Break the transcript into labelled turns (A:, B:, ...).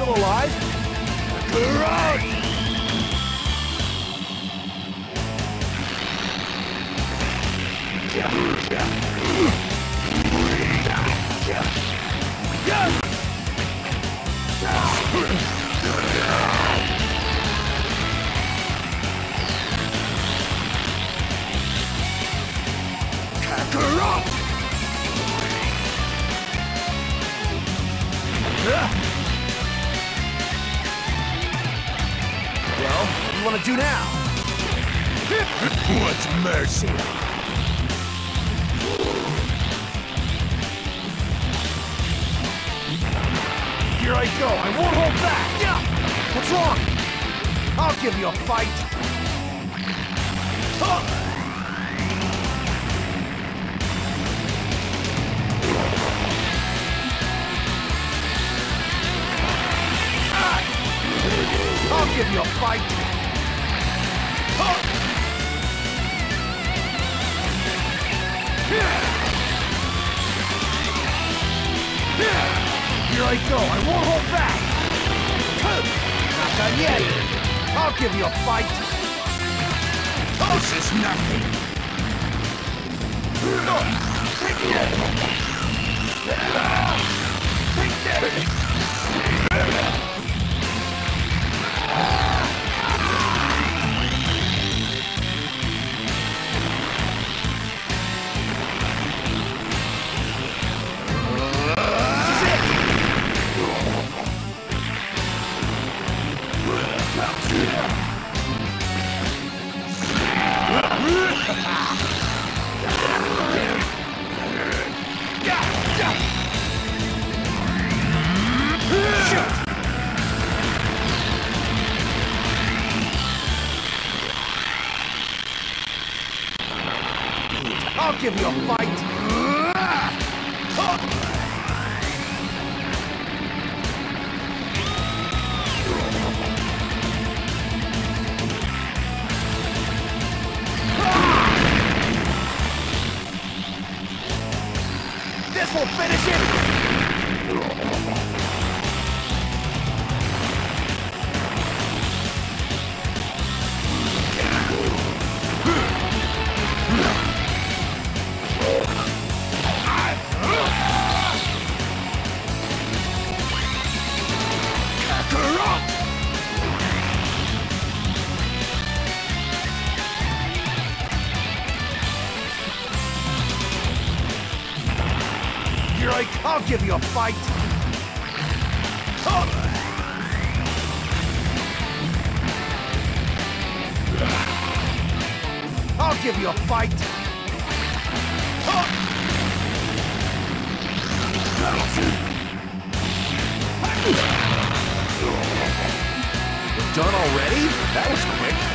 A: alive? Garage! Kakarot! You want to do now?
B: What's mercy?
A: Here I go. I won't hold back. Yeah. What's wrong? I'll give you a fight. Huh. Ah. I'll give you a fight. Here I go. I won't hold back. Not done yet. I'll give you a fight.
B: This is nothing.
A: Take this. Take This I'll give you a fight. This will finish it!
B: Kakarot!
A: I I'll give you a fight! I'll give you a fight! We're done already? That was quick.